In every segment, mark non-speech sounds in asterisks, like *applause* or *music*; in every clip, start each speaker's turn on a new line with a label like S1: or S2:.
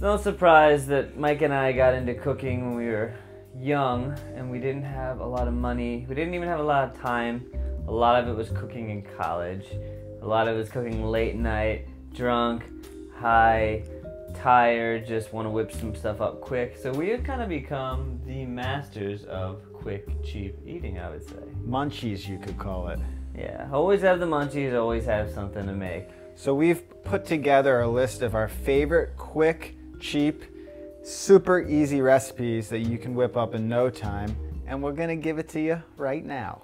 S1: It's no surprise that Mike and I got into cooking when we were young and we didn't have a lot of money. We didn't even have a lot of time. A lot of it was cooking in college. A lot of it was cooking late night, drunk, high, tired, just want to whip some stuff up quick. So we have kind of become the masters of quick, cheap eating, I would say.
S2: Munchies, you could call it.
S1: Yeah, always have the munchies, always have something to make.
S2: So we've put together a list of our favorite quick, cheap, super easy recipes that you can whip up in no time, and we're gonna give it to you right now.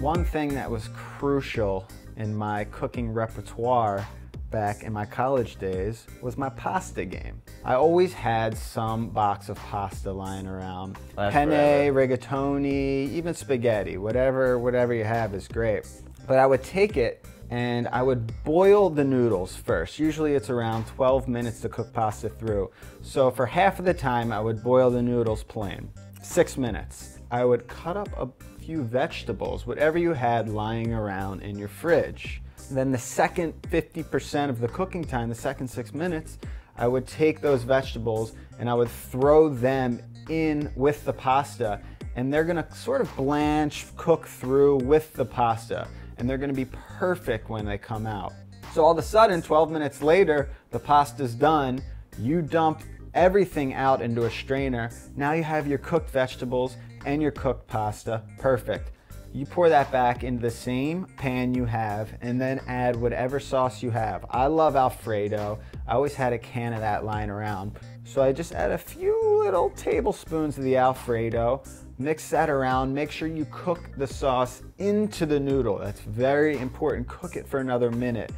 S2: One thing that was crucial in my cooking repertoire back in my college days was my pasta game. I always had some box of pasta lying around.
S1: Last
S2: Penne,
S1: forever.
S2: rigatoni, even spaghetti, whatever whatever you have is great. But I would take it and I would boil the noodles first. Usually it's around 12 minutes to cook pasta through. So for half of the time I would boil the noodles plain. 6 minutes. I would cut up a few vegetables, whatever you had lying around in your fridge. Then the second 50% of the cooking time, the second 6 minutes, I would take those vegetables and I would throw them in with the pasta and they're gonna sort of blanch, cook through with the pasta and they're gonna be perfect when they come out. So all of a sudden, 12 minutes later, the pasta's done. You dump everything out into a strainer. Now you have your cooked vegetables and your cooked pasta. Perfect. You pour that back into the same pan you have and then add whatever sauce you have. I love Alfredo. I always had a can of that lying around. So I just add a few little tablespoons of the Alfredo, mix that around, make sure you cook the sauce into the noodle. That's very important. Cook it for another minute.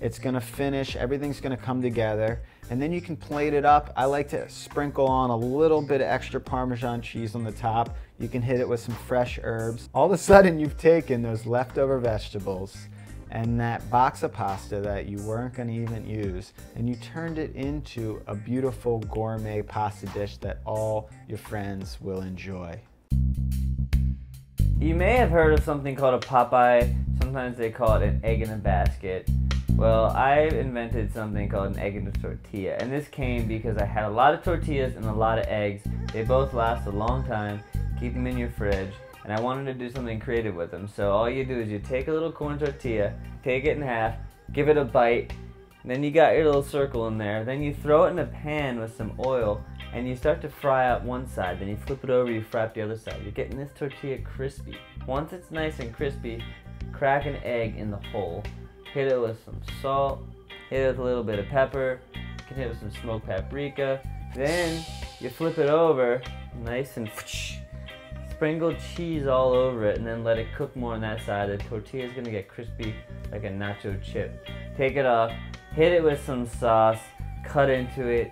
S2: It's gonna finish, everything's gonna come together, and then you can plate it up. I like to sprinkle on a little bit of extra Parmesan cheese on the top. You can hit it with some fresh herbs. All of a sudden, you've taken those leftover vegetables and that box of pasta that you weren't gonna even use, and you turned it into a beautiful gourmet pasta dish that all your friends will enjoy.
S1: You may have heard of something called a Popeye. Sometimes they call it an egg in a basket. Well, I invented something called an egg and a tortilla, and this came because I had a lot of tortillas and a lot of eggs. They both last a long time. Keep them in your fridge, and I wanted to do something creative with them. So all you do is you take a little corn tortilla, take it in half, give it a bite, then you got your little circle in there. Then you throw it in a pan with some oil and you start to fry out one side. Then you flip it over, you fry up the other side. You're getting this tortilla crispy. Once it's nice and crispy, crack an egg in the hole. Hit it with some salt, hit it with a little bit of pepper, you can hit it with some smoked paprika. Then you flip it over, nice and *sniffs* sprinkle cheese all over it and then let it cook more on that side. The tortilla is gonna get crispy like a nacho chip. Take it off, hit it with some sauce, cut into it,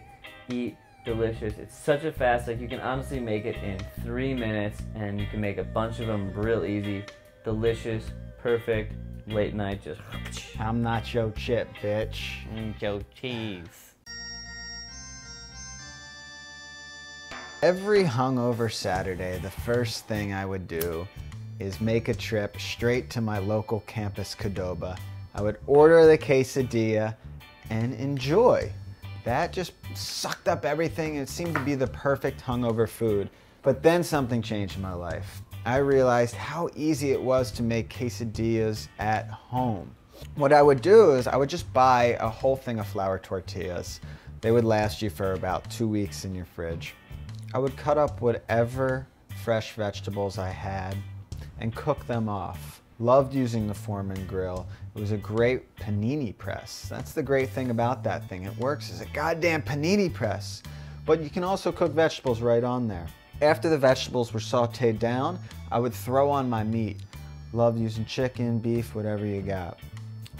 S1: eat delicious. It's such a fast, like you can honestly make it in three minutes and you can make a bunch of them real easy. Delicious, perfect, late night, just
S2: I'm not your chip, bitch.
S1: nacho cheese.
S2: Every hungover Saturday, the first thing I would do is make a trip straight to my local campus Qdoba. I would order the quesadilla and enjoy. That just sucked up everything. It seemed to be the perfect hungover food. But then something changed in my life. I realized how easy it was to make quesadillas at home. What I would do is I would just buy a whole thing of flour tortillas. They would last you for about two weeks in your fridge. I would cut up whatever fresh vegetables I had and cook them off. Loved using the Foreman grill. It was a great panini press. That's the great thing about that thing. It works as a goddamn panini press. But you can also cook vegetables right on there. After the vegetables were sauteed down, I would throw on my meat. Love using chicken, beef, whatever you got.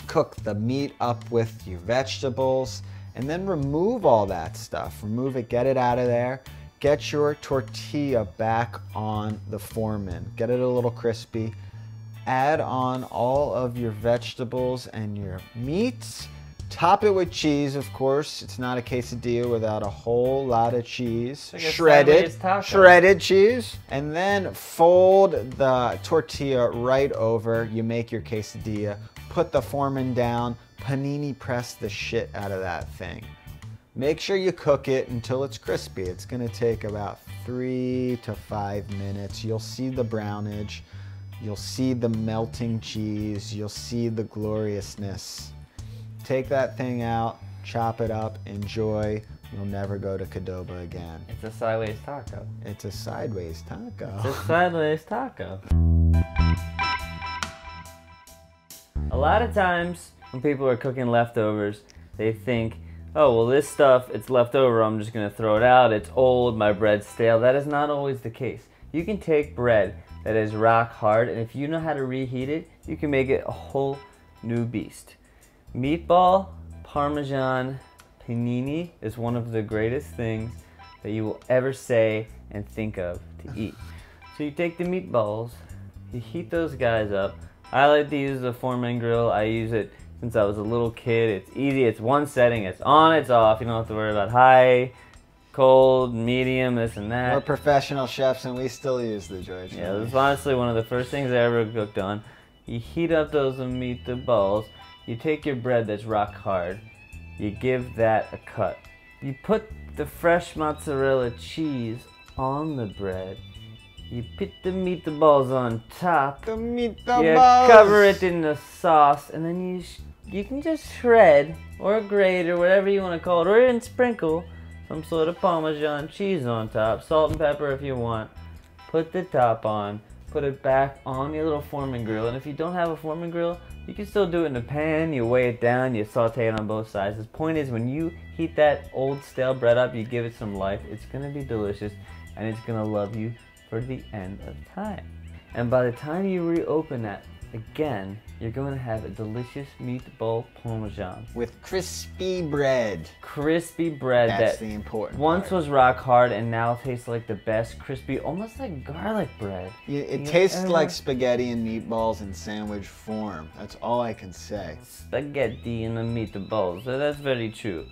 S2: Cook the meat up with your vegetables and then remove all that stuff. Remove it, get it out of there. Get your tortilla back on the Foreman. Get it a little crispy. Add on all of your vegetables and your meats. Top it with cheese, of course. It's not a quesadilla without a whole lot of cheese. shredded, shredded cheese. And then fold the tortilla right over. You make your quesadilla. Put the foreman down. Panini press the shit out of that thing. Make sure you cook it until it's crispy. It's gonna take about three to five minutes. You'll see the brownage. You'll see the melting cheese. You'll see the gloriousness. Take that thing out, chop it up, enjoy. You'll never go to Qdoba again.
S1: It's a sideways taco.
S2: It's a sideways taco.
S1: It's a sideways taco. A lot of times when people are cooking leftovers, they think, oh, well, this stuff, it's left over, I'm just going to throw it out. It's old, my bread's stale. That is not always the case. You can take bread that is rock hard, and if you know how to reheat it, you can make it a whole new beast. Meatball, Parmesan, panini is one of the greatest things that you will ever say and think of to *laughs* eat. So you take the meatballs, you heat those guys up. I like to use the Foreman grill. I use it since I was a little kid. It's easy. It's one setting. It's on. It's off. You don't have to worry about high, cold, medium, this and that.
S2: We're professional chefs and we still use the George.
S1: Yeah, it was honestly one of the first things I ever cooked on. You heat up those meatballs. You take your bread that's rock hard. You give that a cut. You put the fresh mozzarella cheese on the bread. You put the meatballs on top.
S2: The meatballs.
S1: You cover it in the sauce, and then you sh- you can just shred or grate or whatever you want to call it, or even sprinkle some sort of Parmesan cheese on top, salt and pepper if you want. Put the top on, put it back on your little Foreman grill, and if you don't have a Foreman grill, you can still do it in a pan. You weigh it down, you saute it on both sides. The point is, when you heat that old stale bread up, you give it some life. It's gonna be delicious, and it's gonna love you for the end of time. And by the time you reopen that again, you're going to have a delicious meatball parmesan.
S2: With crispy bread.
S1: Crispy bread
S2: That's
S1: that
S2: the important
S1: once
S2: part.
S1: was rock hard and now tastes like the best crispy, almost like garlic bread.
S2: Yeah, it
S1: You
S2: tastes like spaghetti and meatballs in sandwich form. That's all I can say.
S1: Spaghetti and the meatballs. So that's very true.